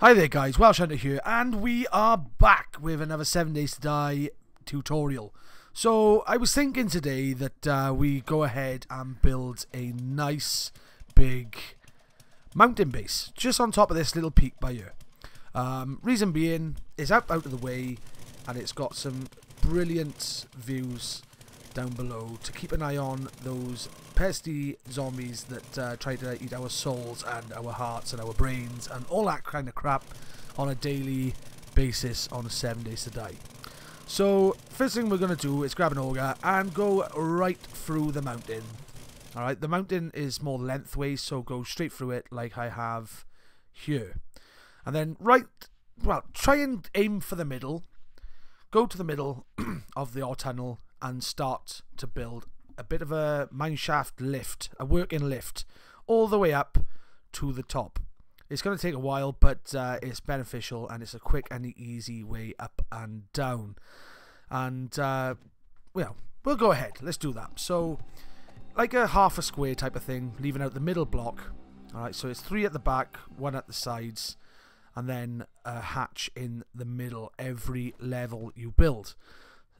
Hi there guys, Welsh Hunter here, and we are back with another 7 Days to Die tutorial. So, I was thinking today that uh, we go ahead and build a nice, big mountain base, just on top of this little peak by here. Um, reason being, it's out, out of the way, and it's got some brilliant views down below to keep an eye on those pesky zombies that uh, try to eat our souls and our hearts and our brains and all that kind of crap on a daily basis on 7 days to die. So, first thing we're going to do is grab an auger and go right through the mountain. Alright, the mountain is more lengthways, so go straight through it like I have here. And then right, well, try and aim for the middle. Go to the middle of the ore tunnel and start to build a bit of a mineshaft lift, a working lift, all the way up to the top. It's going to take a while, but uh, it's beneficial and it's a quick and easy way up and down. And, uh, well, we'll go ahead. Let's do that. So, like a half a square type of thing, leaving out the middle block. Alright, so it's three at the back, one at the sides, and then a hatch in the middle every level you build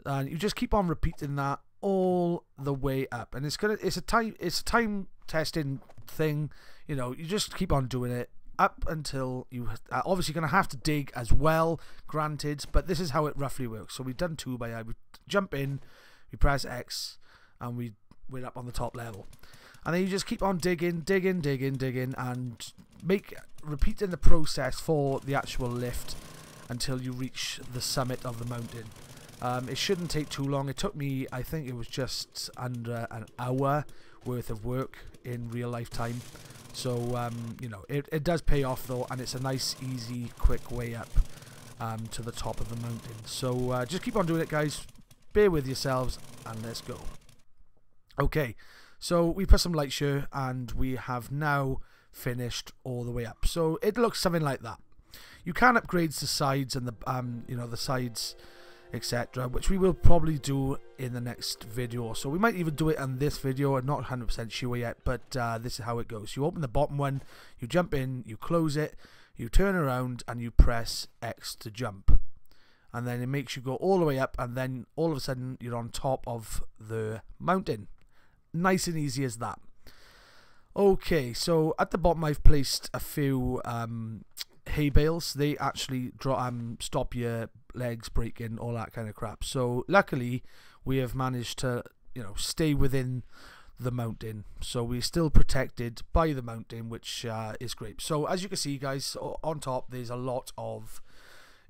and you just keep on repeating that all the way up. And it's gonna it's a time it's a time testing thing you know you just keep on doing it up until you are obviously going to have to dig as well granted but this is how it roughly works. So we've done two by eye we jump in we press x and we we're up on the top level. And then you just keep on digging digging digging digging and make repeating the process for the actual lift until you reach the summit of the mountain um, it shouldn't take too long. It took me, I think it was just under an hour worth of work in real life time. So, um, you know, it, it does pay off though, and it's a nice, easy, quick way up um, to the top of the mountain. So, uh, just keep on doing it, guys. Bear with yourselves, and let's go. Okay, so we put some lights here, and we have now finished all the way up. So, it looks something like that. You can upgrade the sides and the, um, you know, the sides etc which we will probably do in the next video so. We might even do it in this video. I'm not 100% sure yet but uh, this is how it goes. You open the bottom one you jump in you close it you turn around and you press X to jump. And then it makes you go all the way up and then all of a sudden you're on top of the mountain. Nice and easy as that. Okay so at the bottom I've placed a few um, hay bales. They actually draw, um, stop your legs breaking all that kind of crap. So luckily we have managed to you know stay within the mountain. So we're still protected by the mountain which uh, is great. So as you can see guys on top there's a lot of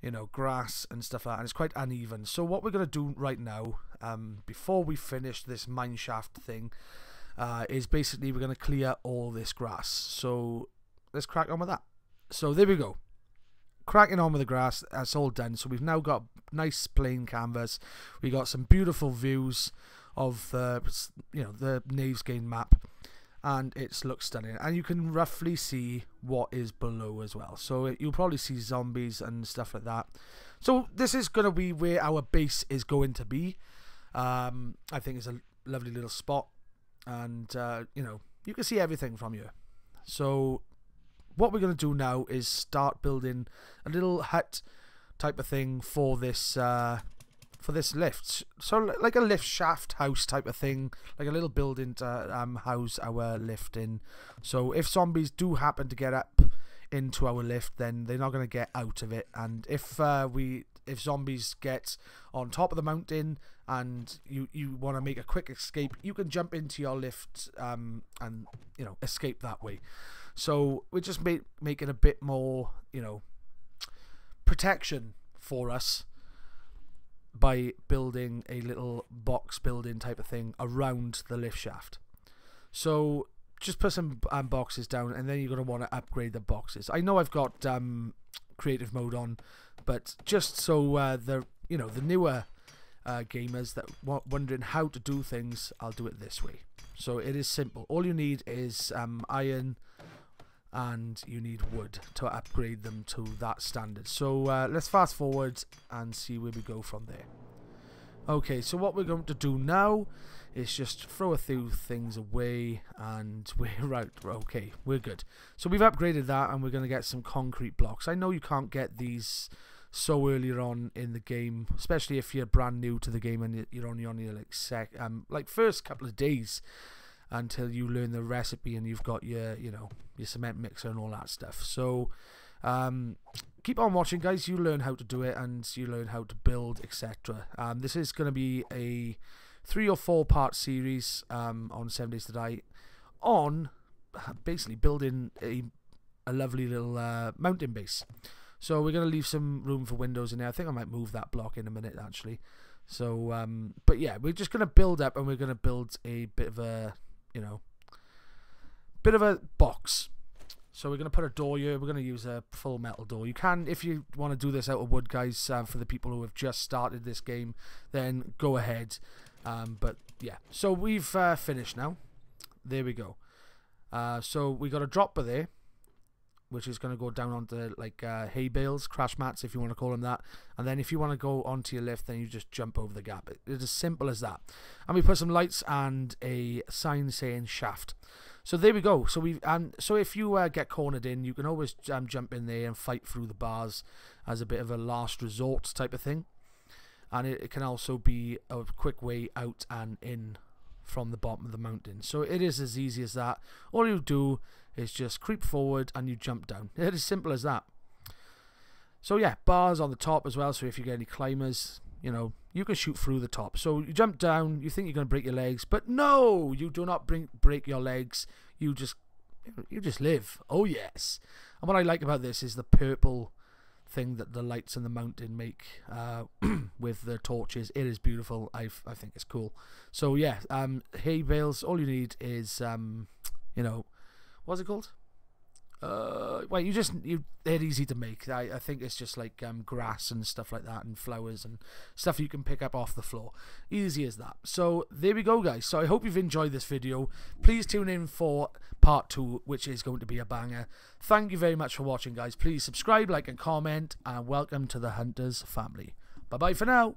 you know grass and stuff like that and it's quite uneven. So what we're going to do right now um, before we finish this mine shaft thing uh, is basically we're going to clear all this grass. So let's crack on with that. So there we go. Cracking on with the grass, that's all done. So we've now got nice plain canvas. We got some beautiful views of the you know the Navezgane map and it looks stunning. And you can roughly see what is below as well. So you'll probably see zombies and stuff like that. So this is going to be where our base is going to be. Um, I think it's a lovely little spot and uh, you know you can see everything from here. So what we're going to do now is start building a little hut type of thing for this uh, for this lift. So like a lift shaft house type of thing, like a little building to um, house our lift in. So if zombies do happen to get up into our lift, then they're not going to get out of it. And if uh, we if zombies get on top of the mountain and you you want to make a quick escape, you can jump into your lift um, and you know escape that way. So we're just make, making a bit more, you know, protection for us by building a little box building type of thing around the lift shaft. So just put some um, boxes down and then you're going to want to upgrade the boxes. I know I've got um, creative mode on, but just so uh, the you know the newer uh, gamers that are wondering how to do things, I'll do it this way. So it is simple. All you need is um, iron, and you need wood to upgrade them to that standard. So uh, let's fast forward and see where we go from there. Okay, so what we're going to do now is just throw a few things away and we're out. Okay, we're good. So we've upgraded that and we're going to get some concrete blocks. I know you can't get these so earlier on in the game, especially if you're brand new to the game and you're only on your like sec um like first couple of days until you learn the recipe and you've got your you know your cement mixer and all that stuff. So um, keep on watching, guys. You learn how to do it and you learn how to build, etc. Um, this is going to be a three or four part series um, on Seven Days to Die on basically building a a lovely little uh, mountain base. So we're going to leave some room for windows in there. I think I might move that block in a minute, actually. So, um, but yeah, we're just going to build up and we're going to build a bit of a, you know, bit of a box. So we're going to put a door here. We're going to use a full metal door. You can, if you want to do this out of wood, guys, uh, for the people who have just started this game, then go ahead. Um, but yeah, so we've uh, finished now. There we go. Uh, so we got a dropper there which is going to go down onto like uh, hay bales, crash mats, if you want to call them that. And then if you want to go onto your lift, then you just jump over the gap. It, it's as simple as that. And we put some lights and a sign saying shaft. So there we go. So we and so if you uh, get cornered in, you can always um, jump in there and fight through the bars as a bit of a last resort type of thing. And it, it can also be a quick way out and in from the bottom of the mountain. So it is as easy as that. All you do is just creep forward and you jump down. It's as simple as that. So yeah, bars on the top as well. So if you get any climbers, you know, you can shoot through the top. So you jump down, you think you're going to break your legs, but no, you do not bring, break your legs. You just you just live. Oh yes. And what I like about this is the purple thing that the lights in the mountain make uh, with the torches. It is beautiful. I I think it's cool. So yeah, um, hay bales. All you need is um, you know, what's it called? Uh, well, you just you they're easy to make. I, I think it's just like um, grass and stuff like that, and flowers and stuff you can pick up off the floor. Easy as that. So there we go, guys. So I hope you've enjoyed this video. Please tune in for part two, which is going to be a banger. Thank you very much for watching, guys. Please subscribe, like, and comment, and welcome to the Hunters family. Bye bye for now.